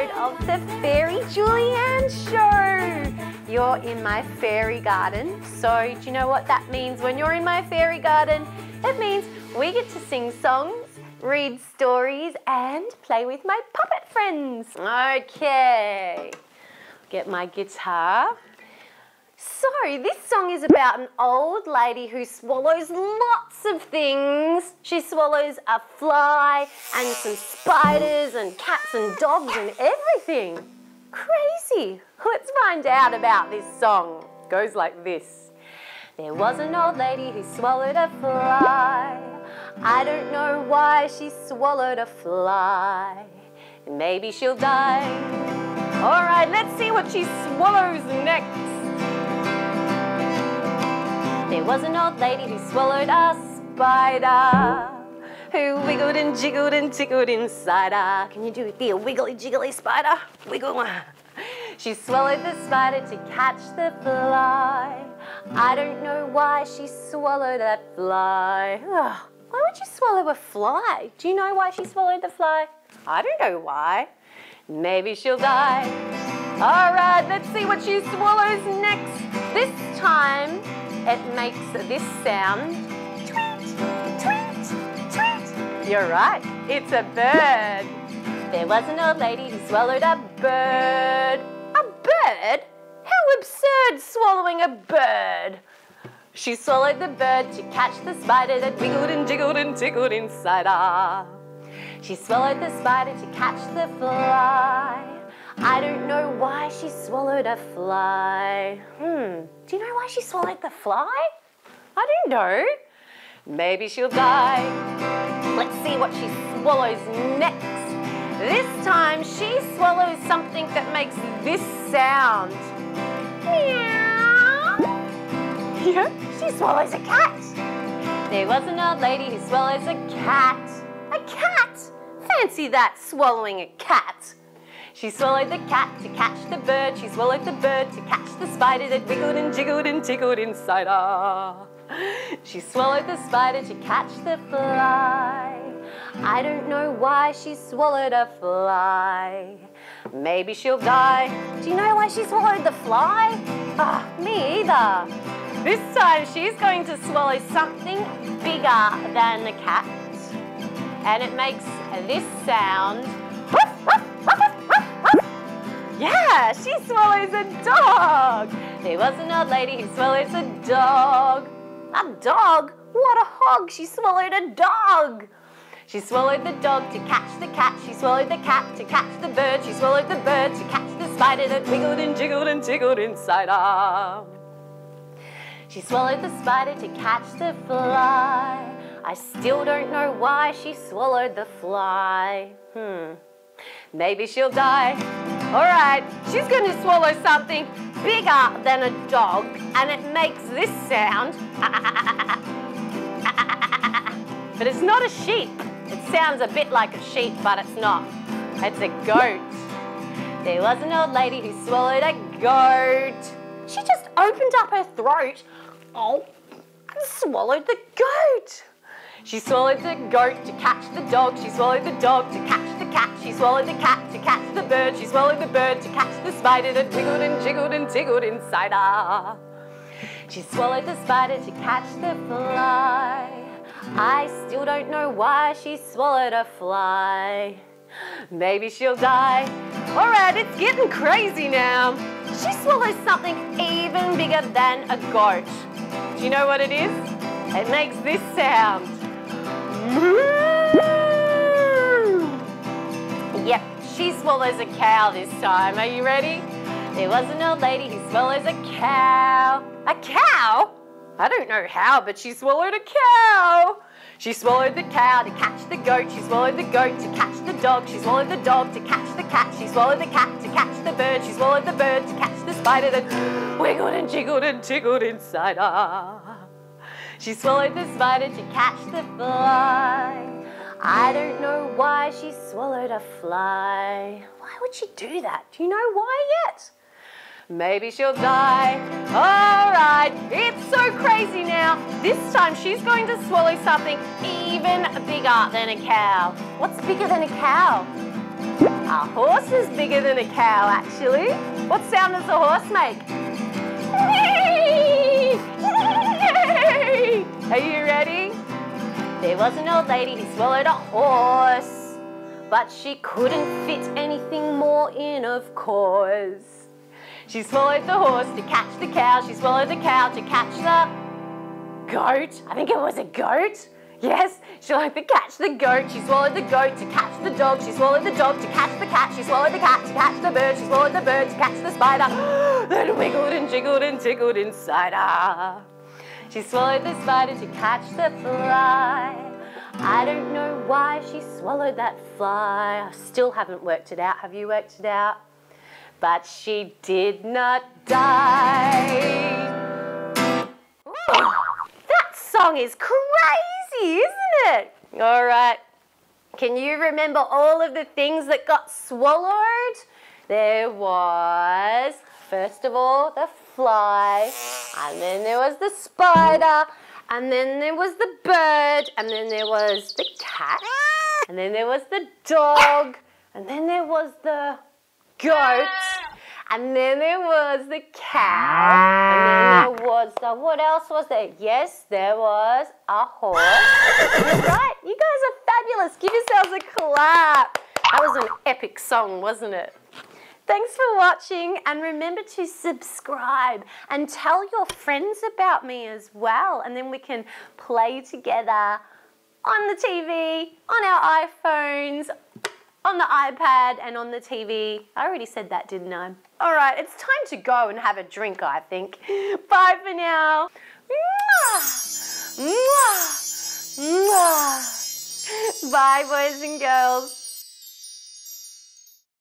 episode of the Fairy Julianne Show. You're in my fairy garden. So, do you know what that means when you're in my fairy garden? It means we get to sing songs, read stories, and play with my puppet friends. Okay, get my guitar. So, this song is about an old lady who swallows lots of things. She swallows a fly and some spiders and cats and dogs and everything. Crazy. Let's find out about this song. It goes like this. There was an old lady who swallowed a fly. I don't know why she swallowed a fly. Maybe she'll die. All right, let's see what she swallows next. There was an old lady who swallowed a spider who wiggled and jiggled and tickled inside her. Can you do it? be a wiggly jiggly spider? Wiggle. She swallowed the spider to catch the fly. I don't know why she swallowed that fly. Why would you swallow a fly? Do you know why she swallowed the fly? I don't know why. Maybe she'll die. All right, let's see what she swallows next. This time, it makes this sound. Tweet, tweet, tweet. You're right, it's a bird. There was an old lady who swallowed a bird. A bird? How absurd swallowing a bird. She swallowed the bird to catch the spider that wiggled and jiggled and tickled inside her. She swallowed the spider to catch the fly. I don't know why she swallowed a fly. Hmm, do you know why she swallowed the fly? I don't know. Maybe she'll die. Let's see what she swallows next. This time she swallows something that makes this sound. Meow. Yeah, she swallows a cat. There was an old lady who swallows a cat. A cat? Fancy that, swallowing a cat. She swallowed the cat to catch the bird. She swallowed the bird to catch the spider that wiggled and jiggled and tickled inside her. She swallowed the spider to catch the fly. I don't know why she swallowed a fly. Maybe she'll die. Do you know why she swallowed the fly? Ah, me either. This time she's going to swallow something bigger than the cat. And it makes this sound. Yeah, she swallows a dog. There was an old lady who swallows a dog. A dog? What a hog! She swallowed a dog. She swallowed the dog to catch the cat. She swallowed the cat to catch the bird. She swallowed the bird to catch the spider that wiggled and jiggled and tickled inside her. She swallowed the spider to catch the fly. I still don't know why she swallowed the fly. Hmm. Maybe she'll die. All right, she's going to swallow something bigger than a dog, and it makes this sound. But it's not a sheep. It sounds a bit like a sheep, but it's not. It's a goat. There was an old lady who swallowed a goat. She just opened up her throat, oh, and swallowed the goat. She swallowed the goat to catch the dog. She swallowed the dog to catch cat. She swallowed the cat to catch the bird. She swallowed the bird to catch the spider that wiggled and jiggled and tickled inside her. She swallowed the spider to catch the fly. I still don't know why she swallowed a fly. Maybe she'll die. All right, it's getting crazy now. She swallows something even bigger than a goat. Do you know what it is? It makes this sound. Yep, she swallows a cow this time. Are you ready? There was an old lady who swallows a cow. A cow? I don't know how, but she swallowed a cow. She swallowed the cow to catch the goat. She swallowed the goat to catch the dog. She swallowed the dog to catch the cat. She swallowed the cat to catch the bird. She swallowed the bird to catch the spider that wiggled and jiggled and tickled inside her. She swallowed the spider to catch the fly. I don't know why she swallowed a fly. Why would she do that? Do you know why yet? Maybe she'll die. All right, it's so crazy now. This time she's going to swallow something even bigger than a cow. What's bigger than a cow? A horse is bigger than a cow, actually. What sound does a horse make? Are you ready? There was an old lady who swallowed a horse, but she couldn't fit anything more in, of course. She swallowed the horse to catch the cow, she swallowed the cow to catch the goat. I think it was a goat. Yes, she liked to catch the goat. She swallowed the goat to catch the dog. She swallowed the dog to catch the cat. She swallowed the cat to catch the bird. She swallowed the bird to catch the spider. then wiggled and jiggled and tickled inside her. She swallowed the spider to catch the fly. I don't know why she swallowed that fly. I still haven't worked it out. Have you worked it out? But she did not die. Ooh, that song is crazy, isn't it? All right. Can you remember all of the things that got swallowed? There was, first of all, the fly, and then there was the spider, and then there was the bird, and then there was the cat, and then there was the dog, and then there was the goat, and then there was the cow, and then there was the, what else was there? Yes, there was a horse. Right, you guys are fabulous. Give yourselves a clap. That was an epic song, wasn't it? Thanks for watching and remember to subscribe and tell your friends about me as well and then we can play together on the TV, on our iPhones, on the iPad and on the TV. I already said that, didn't I? All right, it's time to go and have a drink, I think. Bye for now. Mwah! Mwah! Mwah! Bye, boys and girls.